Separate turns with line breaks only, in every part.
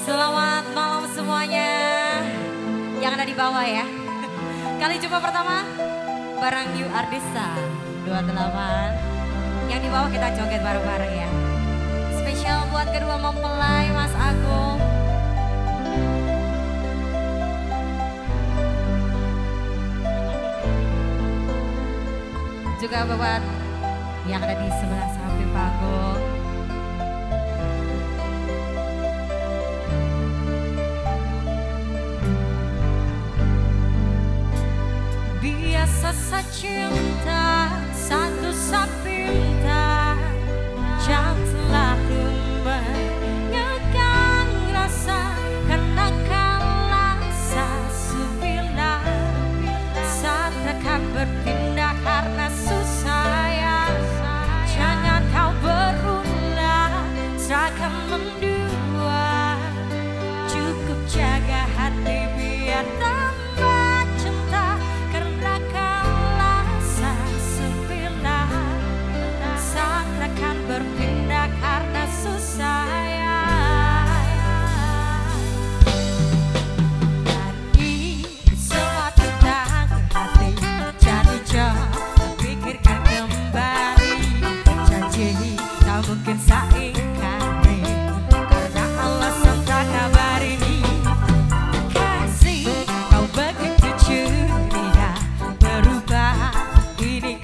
Selamat malam semuanya yang ada di bawah ya. Kali jumpa pertama bareng Yu Ardista 28. Yang di bawah kita joget bareng-bareng ya. Spesial buat kedua mempelai Mas Agung. Juga buat yang ada di sebelah samping Pak Agung. Biasa saja cinta satu sapinta Janganlah menyekang rasa Karena kalah sasubila Saat akan berpindah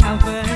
how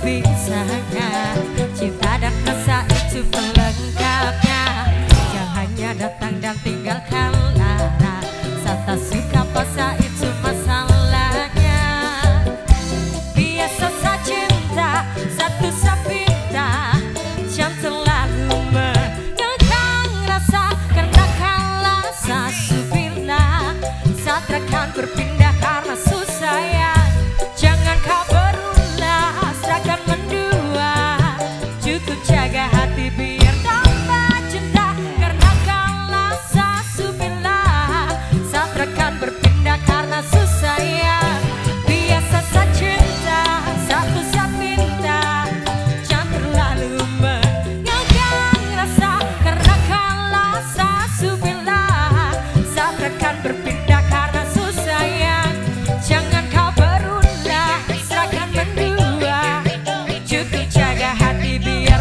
sebisanya Cinta dan rasa itu pelengkapnya. Jangan hanya datang dan tinggalkan lara. Serta jaga hati dia.